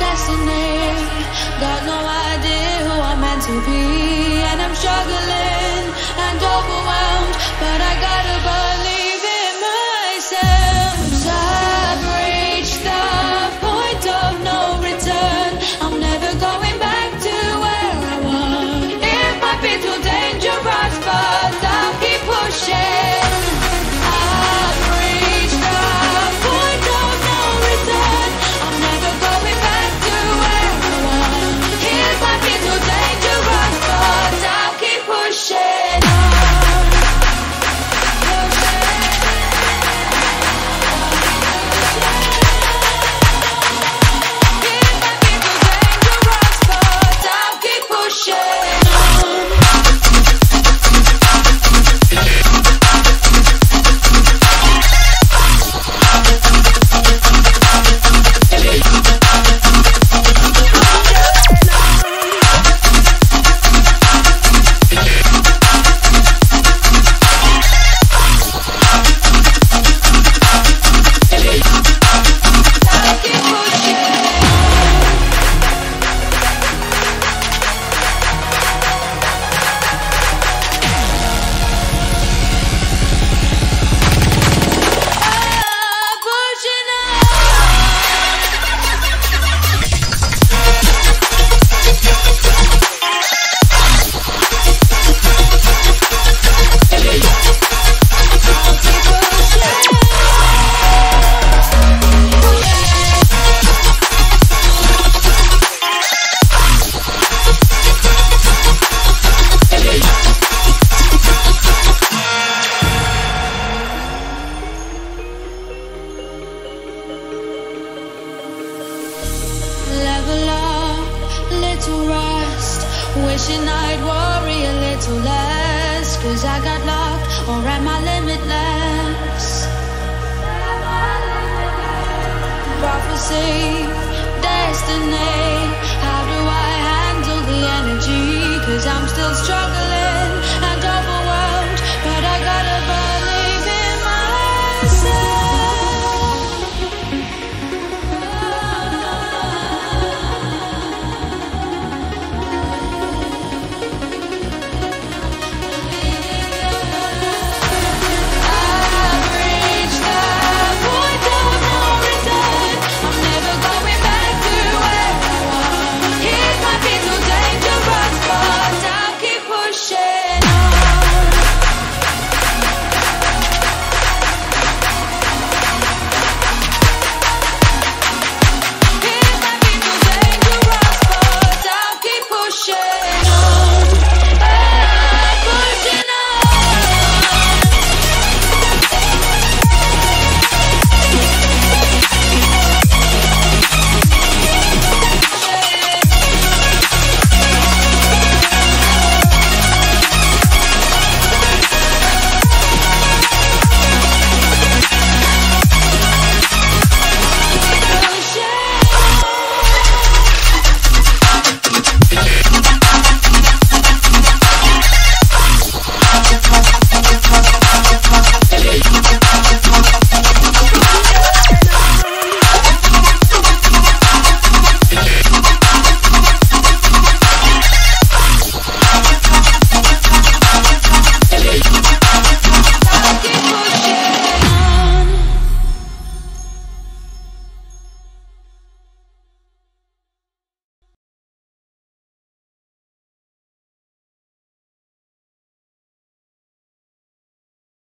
destiny. Got no idea who I'm meant to be, and I'm struggling. Wishing I'd worry a little less, cause I got locked or at my limitless. Prophecy, destiny.